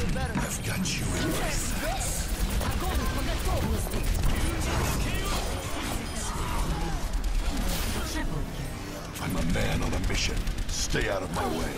I've got you in my sights. I'm a man on a mission. Stay out of my way.